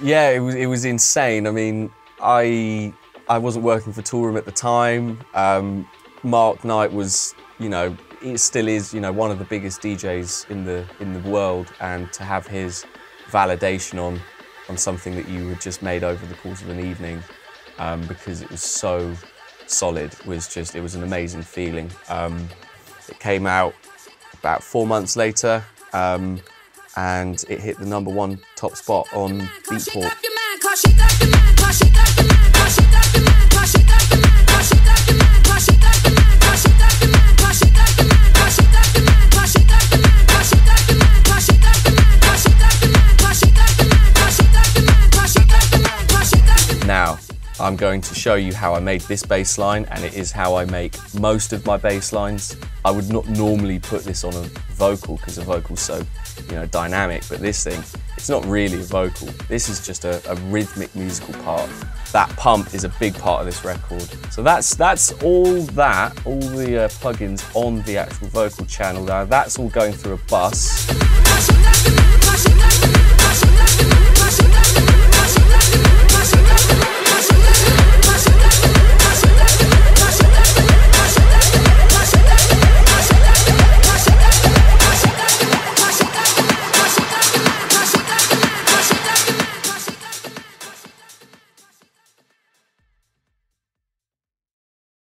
Yeah, it was it was insane. I mean, I I wasn't working for Toolroom at the time. Um, Mark Knight was, you know, he still is, you know, one of the biggest DJs in the in the world, and to have his validation on on something that you had just made over the course of an evening, um, because it was so solid, was just it was an amazing feeling. Um, it came out about four months later. Um, and it hit the number one top spot on Beatport. Now, I'm going to show you how I made this bass line, and it is how I make most of my bass lines. I would not normally put this on a vocal because a vocal's so, you know, dynamic, but this thing, it's not really a vocal. This is just a, a rhythmic musical part. That pump is a big part of this record. So that's that's all that, all the uh, plugins on the actual vocal channel. Now that's all going through a bus.